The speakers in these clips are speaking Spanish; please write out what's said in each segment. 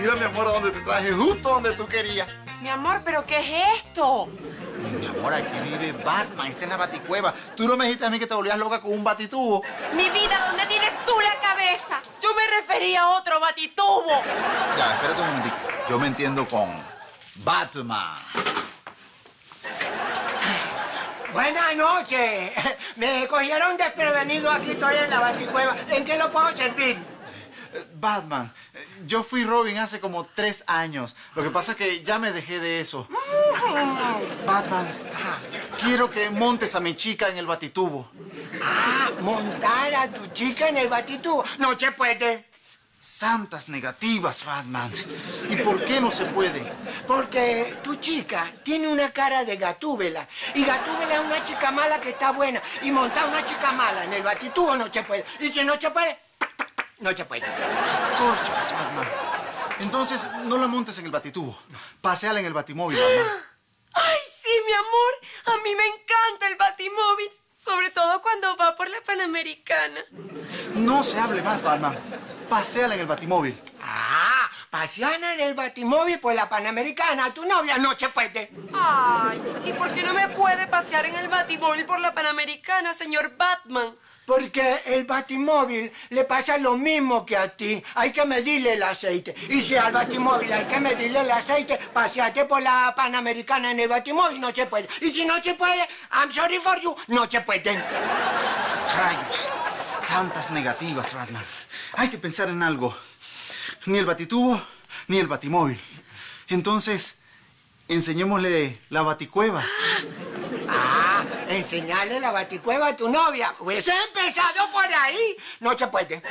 Mira, mi amor, a donde te traje, justo donde tú querías. Mi amor, ¿pero qué es esto? Mi amor, aquí vive Batman, está en la baticueva. Tú no me dijiste a mí que te volvías loca con un batitubo. Mi vida, ¿dónde tienes tú la cabeza? Yo me refería a otro batitubo. Ya, espérate un momentito. Yo me entiendo con Batman. Buenas noches. Me cogieron desprevenido aquí, estoy en la baticueva. ¿En qué lo puedo servir? Batman, yo fui Robin hace como tres años. Lo que pasa es que ya me dejé de eso. Batman, quiero que montes a mi chica en el batitubo. Ah, montar a tu chica en el batitubo. No se puede. Santas negativas, Batman. ¿Y por qué no se puede? Porque tu chica tiene una cara de gatúbela. Y gatúbela es una chica mala que está buena. Y montar una chica mala en el batitubo no se puede. Y si no se puede, no se puede. Corchas, Batman. Entonces, no la montes en el batitubo. Paseala en el batimóvil, Batman. Ay, sí, mi amor. A mí me encanta el batimóvil. Sobre todo cuando va por la Panamericana. No se hable más, Batman. Paseala en el batimóvil. Ah, paseana en el batimóvil por la Panamericana. Tu novia no se puede. Ay, ¿y por qué no me puede pasear en el batimóvil por la Panamericana, señor Batman? Porque el batimóvil le pasa lo mismo que a ti. Hay que medirle el aceite. Y si al batimóvil hay que medirle el aceite, paseate por la Panamericana en el batimóvil, no se puede. Y si no se puede, I'm sorry for you, no se puede. Rayos. Santas negativas, Batman. Hay que pensar en algo. Ni el batitubo, ni el batimóvil. Entonces, enseñémosle la baticueva. Ah, enseñarle la baticueva a tu novia. Hubiese empezado por ahí. No se puede.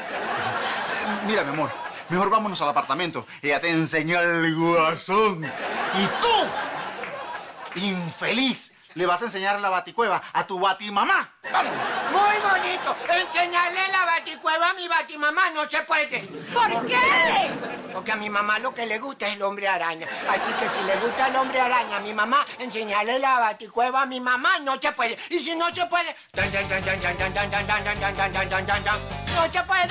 Mira, mi amor, mejor vámonos al apartamento. Ella te enseñó el guasón. Y tú, infeliz, le vas a enseñar la baticueva a tu batimamá. ¡Vámonos! Muy bonito. Enseñarle la baticueva, mi batimamá no se puede. ¿Por, ¿Por, qué? Porque a mi mamá lo que le gusta es el hombre araña. Así que si le gusta el hombre araña a mi mamá, enseñarle la baticueva a mi mamá no se puede. Y si no se puede... ¡No se puede!